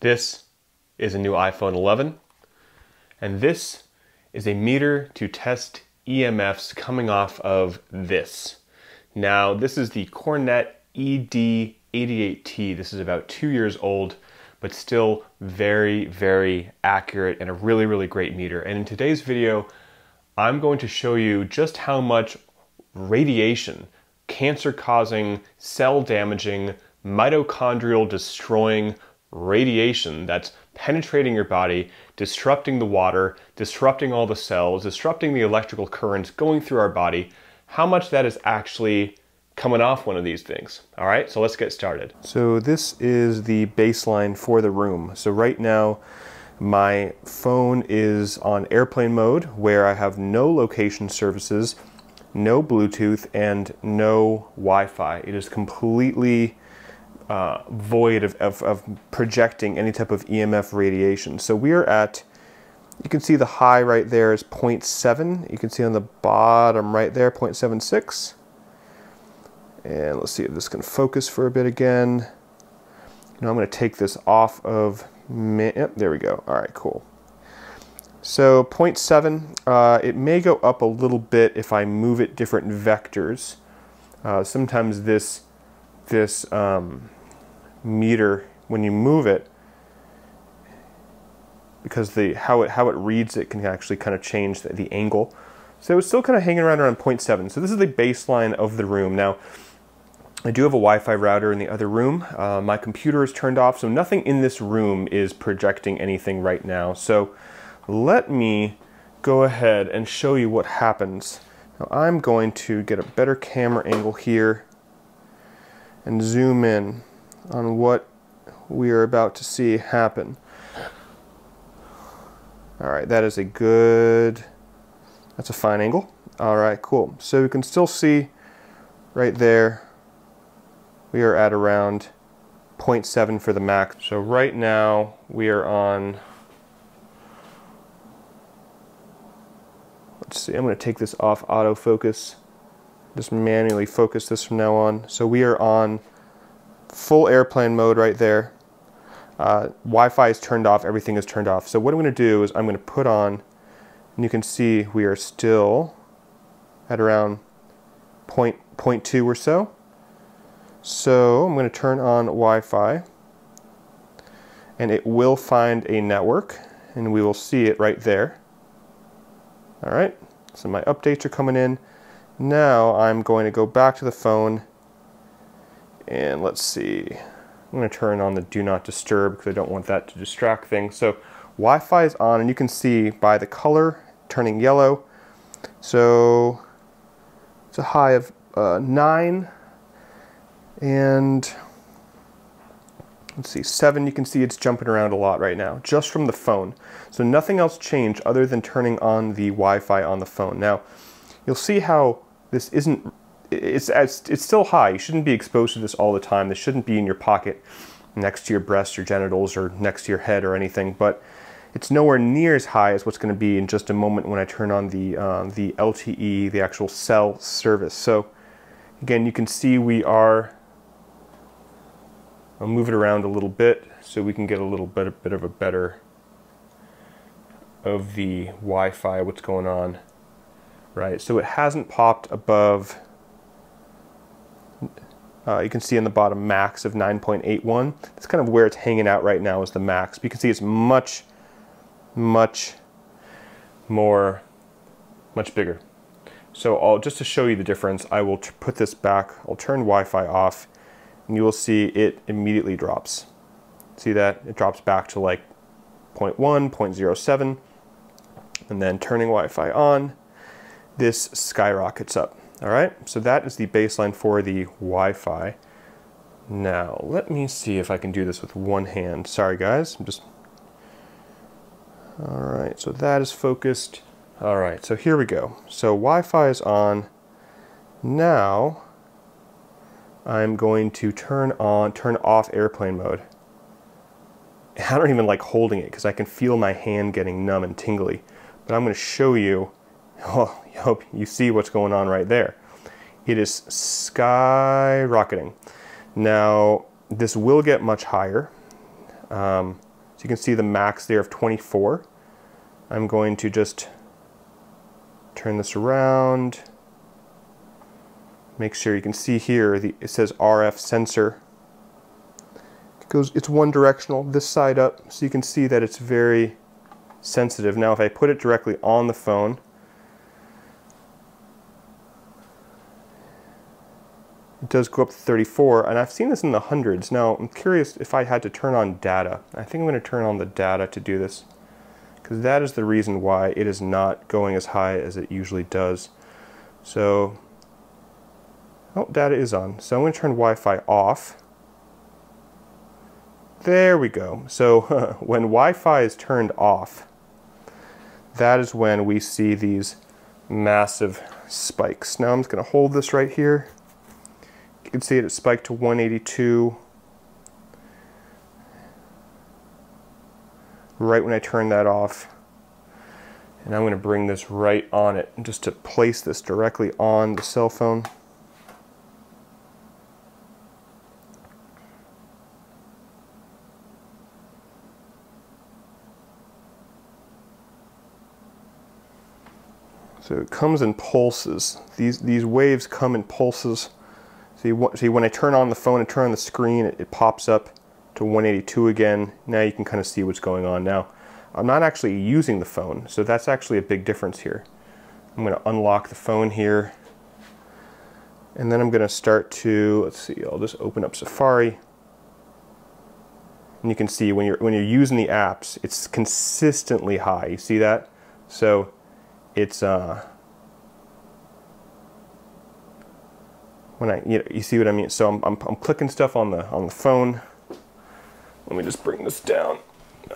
This is a new iPhone 11, and this is a meter to test EMFs coming off of this. Now, this is the Cornet ED88T. This is about two years old, but still very, very accurate and a really, really great meter. And in today's video, I'm going to show you just how much radiation, cancer causing, cell damaging, mitochondrial destroying radiation that's penetrating your body, disrupting the water, disrupting all the cells, disrupting the electrical currents going through our body, how much that is actually coming off one of these things. All right, so let's get started. So this is the baseline for the room. So right now, my phone is on airplane mode where I have no location services, no Bluetooth, and no Wi-Fi. It is completely uh, void of, of, of, projecting any type of EMF radiation. So we are at, you can see the high right there is 0.7. You can see on the bottom right there, 0.76. And let's see if this can focus for a bit again. Now I'm going to take this off of, yep, there we go. All right, cool. So 0.7, uh, it may go up a little bit if I move it different vectors. Uh, sometimes this, this um, meter when you move it because the how it how it reads it can actually kind of change the, the angle. So it's still kind of hanging around around 0.7. So this is the baseline of the room. Now, I do have a Wi-Fi router in the other room. Uh, my computer is turned off, so nothing in this room is projecting anything right now. So let me go ahead and show you what happens. Now I'm going to get a better camera angle here and zoom in on what we are about to see happen. All right, that is a good, that's a fine angle. All right, cool. So we can still see right there, we are at around 0.7 for the max. So right now we are on, let's see, I'm gonna take this off autofocus. Just manually focus this from now on. So we are on full airplane mode right there. Uh, Wi-Fi is turned off, everything is turned off. So what I'm going to do is I'm going to put on, and you can see we are still at around point, point 0.2 or so. So I'm going to turn on Wi-Fi, and it will find a network, and we will see it right there. All right, so my updates are coming in. Now I'm going to go back to the phone and let's see, I'm going to turn on the do not disturb because I don't want that to distract things. So Wi-Fi is on and you can see by the color turning yellow. So it's a high of uh, 9 and let's see, 7 you can see it's jumping around a lot right now just from the phone. So nothing else changed other than turning on the Wi-Fi on the phone. Now you'll see how this isn't it's, it's still high. You shouldn't be exposed to this all the time. This shouldn't be in your pocket next to your breasts or genitals or next to your head or anything, but it's nowhere near as high as what's going to be in just a moment when I turn on the, uh, the LTE, the actual cell service. So again, you can see we are, I'll move it around a little bit so we can get a little bit, a bit of a better of the Wi-Fi, what's going on, right? So it hasn't popped above uh, you can see in the bottom max of 9.81. That's kind of where it's hanging out right now is the max. But you can see it's much, much more, much bigger. So I'll, just to show you the difference, I will put this back, I'll turn Wi-Fi off, and you will see it immediately drops. See that? It drops back to like 0 0.1, 0.07, and then turning Wi-Fi on, this skyrockets up. All right, so that is the baseline for the Wi-Fi. Now, let me see if I can do this with one hand. Sorry guys, I'm just... All right, so that is focused. All right, so here we go. So Wi-Fi is on. Now, I'm going to turn on, turn off airplane mode. I don't even like holding it because I can feel my hand getting numb and tingly. But I'm going to show you well, hope you see what's going on right there. It is skyrocketing. Now, this will get much higher. Um, So you can see the max there of 24. I'm going to just turn this around. Make sure you can see here, the, it says RF sensor. It goes, it's one directional, this side up, so you can see that it's very sensitive. Now if I put it directly on the phone, does go up to 34 and I've seen this in the hundreds. Now I'm curious if I had to turn on data. I think I'm going to turn on the data to do this because that is the reason why it is not going as high as it usually does. So, oh, data is on. So I'm going to turn Wi-Fi off. There we go. So when Wi-Fi is turned off, that is when we see these massive spikes. Now I'm just going to hold this right here. You can see it, it spiked to 182 right when I turn that off. And I'm going to bring this right on it just to place this directly on the cell phone. So it comes in pulses. These, these waves come in pulses. See, see, when I turn on the phone and turn on the screen, it, it pops up to 182 again. Now you can kind of see what's going on. Now, I'm not actually using the phone, so that's actually a big difference here. I'm going to unlock the phone here, and then I'm going to start to, let's see, I'll just open up Safari. And you can see when you're, when you're using the apps, it's consistently high. You see that? So it's, uh, when I, you, know, you see what I mean? So I'm, I'm, I'm, clicking stuff on the, on the phone. Let me just bring this down.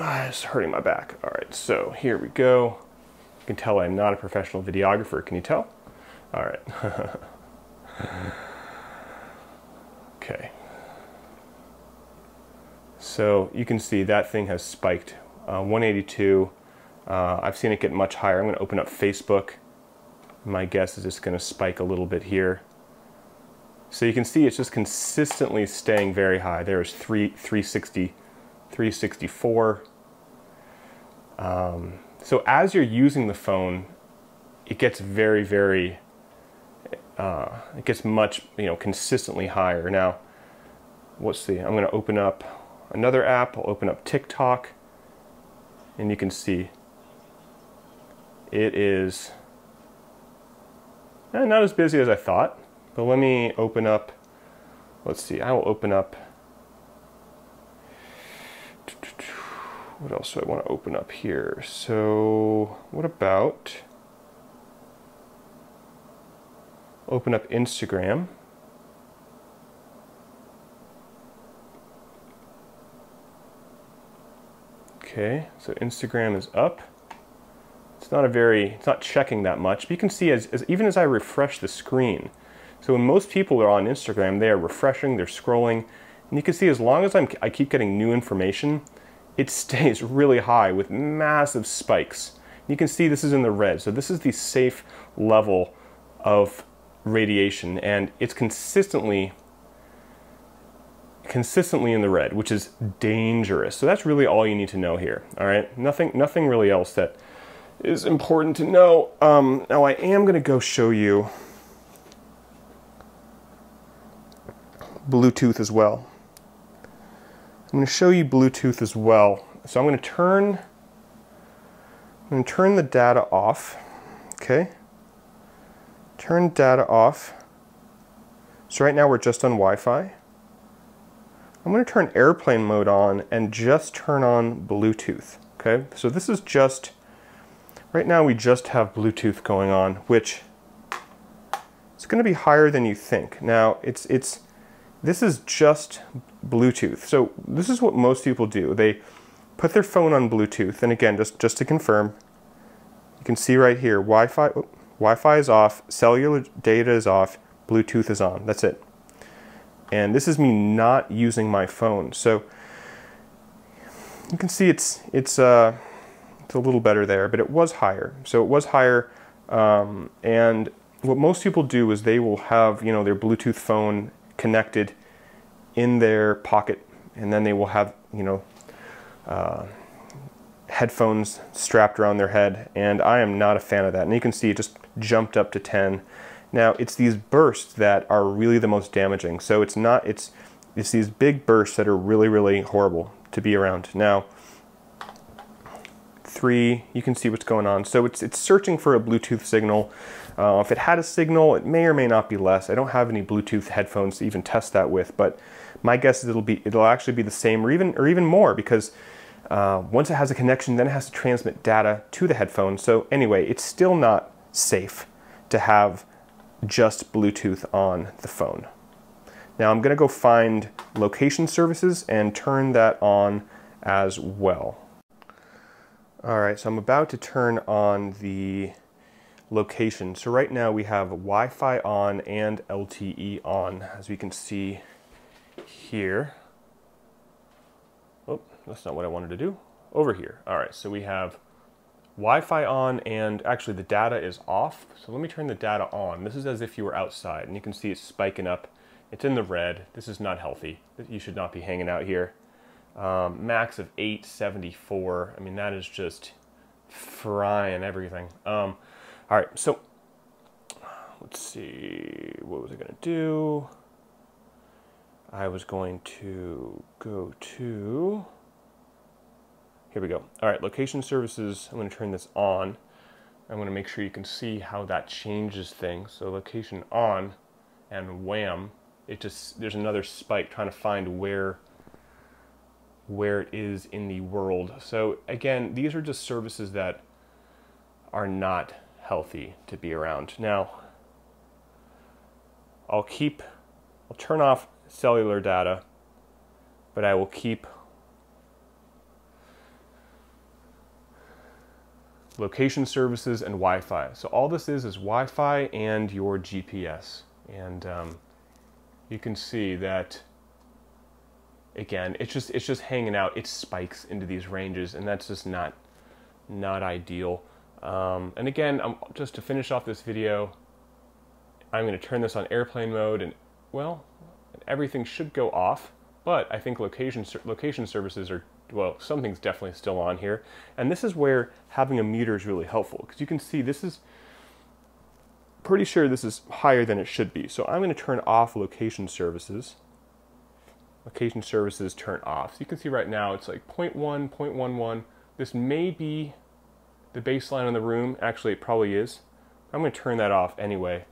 Ah, it's hurting my back. All right, so here we go. You can tell I'm not a professional videographer. Can you tell? All right. okay. So you can see that thing has spiked uh, 182. Uh, I've seen it get much higher. I'm going to open up Facebook. My guess is it's going to spike a little bit here. So you can see it's just consistently staying very high. There's 3, 360, 364. Um, so as you're using the phone, it gets very, very, uh, it gets much, you know, consistently higher. Now, let's see, I'm going to open up another app. I'll open up TikTok, and you can see it is eh, not as busy as I thought. But let me open up, let's see, I will open up, what else do I want to open up here? So what about, open up Instagram. Okay, so Instagram is up. It's not a very, it's not checking that much, but you can see as, as even as I refresh the screen, so when most people are on Instagram, they are refreshing, they're scrolling, and you can see as long as I'm, I keep getting new information, it stays really high with massive spikes. You can see this is in the red, so this is the safe level of radiation, and it's consistently consistently in the red, which is dangerous. So that's really all you need to know here. All right, nothing, nothing really else that is important to know. Um, now I am going to go show you Bluetooth as well. I'm going to show you Bluetooth as well. So I'm going to turn I'm going to turn the data off. Okay. Turn data off. So right now we're just on Wi-Fi. I'm going to turn airplane mode on and just turn on Bluetooth. Okay. So this is just right now we just have Bluetooth going on, which it's going to be higher than you think. Now it's it's this is just Bluetooth. So this is what most people do. They put their phone on Bluetooth, and again, just, just to confirm, you can see right here, Wi-Fi, Wi-Fi is off, cellular data is off, Bluetooth is on. That's it. And this is me not using my phone. So you can see it's it's uh, it's a little better there, but it was higher. So it was higher, um, and what most people do is they will have you know their Bluetooth phone connected in their pocket and then they will have you know uh, headphones strapped around their head, and I am not a fan of that. And you can see it just jumped up to 10. Now it's these bursts that are really the most damaging. So it's not it's it's these big bursts that are really really horrible to be around. Now three, you can see what's going on. So it's it's searching for a Bluetooth signal. Uh, if it had a signal, it may or may not be less. I don't have any Bluetooth headphones to even test that with, but my guess is it'll be it'll actually be the same or even or even more because uh, once it has a connection, then it has to transmit data to the headphone. So anyway, it's still not safe to have just Bluetooth on the phone. Now I'm going to go find location services and turn that on as well. All right, so I'm about to turn on the location. So right now we have Wi-Fi on and LTE on, as we can see here. Oh, that's not what I wanted to do. Over here. All right, so we have Wi-Fi on and actually the data is off. So let me turn the data on. This is as if you were outside and you can see it's spiking up. It's in the red. This is not healthy. You should not be hanging out here. Um, max of 874. I mean, that is just frying everything. Um, all right, so let's see. What was I going to do? I was going to go to here we go. All right, location services, I'm gonna turn this on. I'm gonna make sure you can see how that changes things. So location on and wham, it just, there's another spike trying to find where where it is in the world. So again, these are just services that are not healthy to be around. Now, I'll keep, I'll turn off cellular data, but I will keep location services, and Wi-Fi. So all this is is Wi-Fi and your GPS. And um, you can see that again, it's just it's just hanging out. It spikes into these ranges, and that's just not not ideal. Um, and again, I'm, just to finish off this video, I'm going to turn this on airplane mode, and well, everything should go off. But I think location location services are well, something's definitely still on here. And this is where having a meter is really helpful because you can see this is pretty sure this is higher than it should be. So I'm going to turn off location services. Location services turn off. So you can see right now it's like 0.1, 0.11. This may be the baseline in the room. Actually, it probably is. I'm going to turn that off anyway.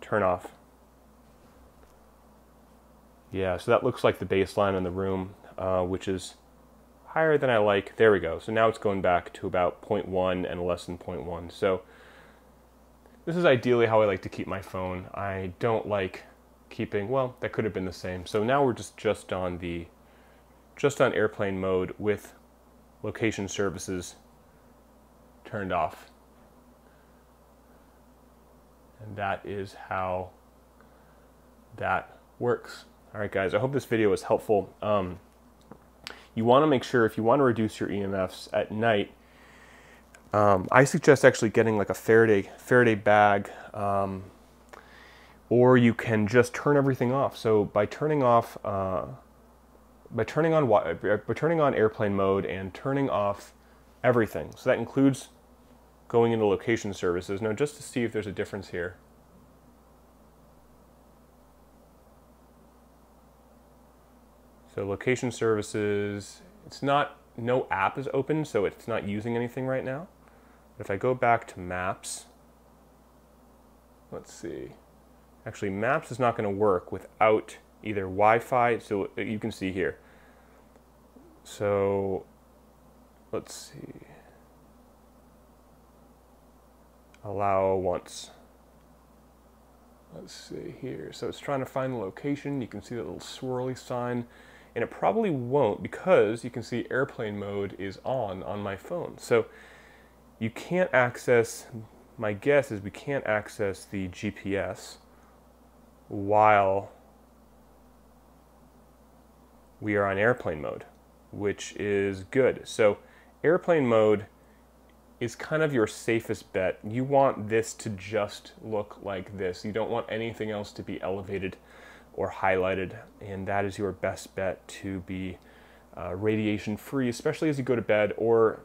Turn off. Yeah, so that looks like the baseline in the room, uh, which is higher than I like. There we go. So now it's going back to about 0.1 and less than 0.1. So this is ideally how I like to keep my phone. I don't like keeping, well, that could have been the same. So now we're just, just on the, just on airplane mode with location services turned off. And that is how that works. All right, guys, I hope this video was helpful. Um, you want to make sure if you want to reduce your EMFs at night, um, I suggest actually getting like a Faraday Faraday bag, um, or you can just turn everything off. So by turning off, uh, by turning on by turning on airplane mode and turning off everything. So that includes going into location services. Now, just to see if there's a difference here. So location services, it's not, no app is open, so it's not using anything right now. But if I go back to maps, let's see. Actually, maps is not going to work without either Wi-Fi, so you can see here. So let's see. Allow once. Let's see here. So it's trying to find the location. You can see that little swirly sign and it probably won't because you can see airplane mode is on on my phone. So you can't access, my guess is we can't access the GPS while we are on airplane mode, which is good. So airplane mode is kind of your safest bet. You want this to just look like this. You don't want anything else to be elevated or highlighted, and that is your best bet to be uh, radiation free, especially as you go to bed or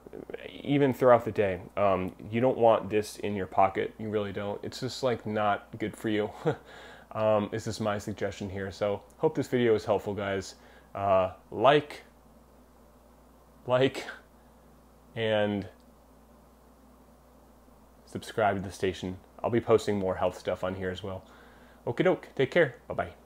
even throughout the day. Um, you don't want this in your pocket. You really don't. It's just like not good for you. um, this is my suggestion here. So hope this video is helpful, guys. Uh, like, like, and subscribe to the station. I'll be posting more health stuff on here as well. Okie doke. Take care. Bye bye.